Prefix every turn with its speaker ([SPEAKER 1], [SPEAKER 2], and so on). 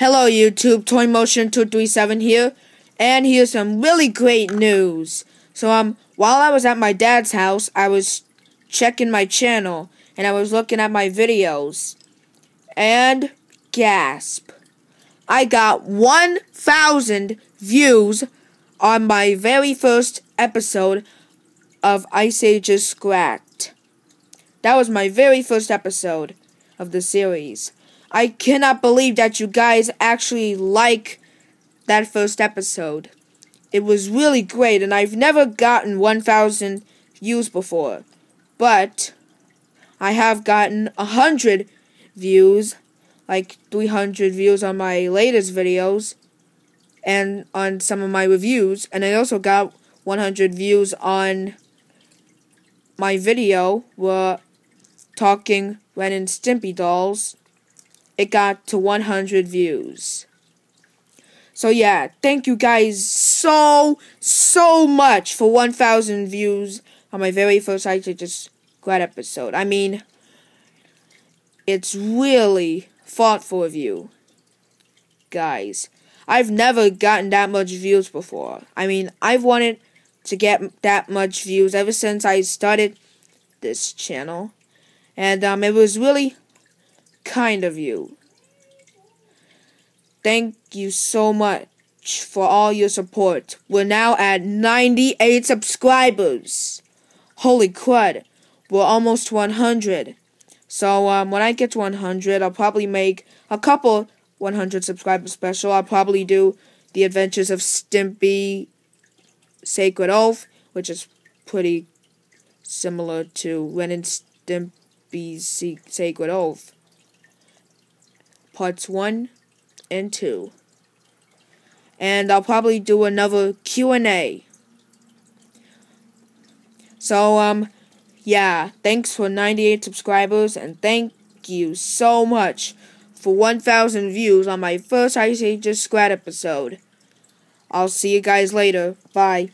[SPEAKER 1] Hello YouTube, Toy Motion 237 here, and here's some really great news. So um, while I was at my dad's house, I was checking my channel, and I was looking at my videos, and gasp. I got 1,000 views on my very first episode of Ice Ages Scrat. That was my very first episode of the series. I cannot believe that you guys actually like that first episode. It was really great, and I've never gotten 1,000 views before. But I have gotten 100 views, like 300 views on my latest videos, and on some of my reviews. And I also got 100 views on my video where talking Ren and Stimpy dolls it got to 100 views. So yeah, thank you guys so, so much for 1,000 views on my very first Ice Age Scrat episode. I mean, it's really thoughtful of you. Guys, I've never gotten that much views before. I mean, I've wanted to get that much views ever since I started this channel. And um, it was really kind of you. Thank you so much for all your support. We're now at 98 subscribers. Holy crud. We're almost 100. So um, when I get to 100, I'll probably make a couple 100 subscriber special. I'll probably do The Adventures of Stimpy Sacred Oath, which is pretty similar to Ren and Stimpy's Sacred Oath parts 1 and 2. And I'll probably do another Q&A. So, um, yeah, thanks for 98 subscribers, and thank you so much for 1,000 views on my first Ice Ages Scrat episode. I'll see you guys later. Bye.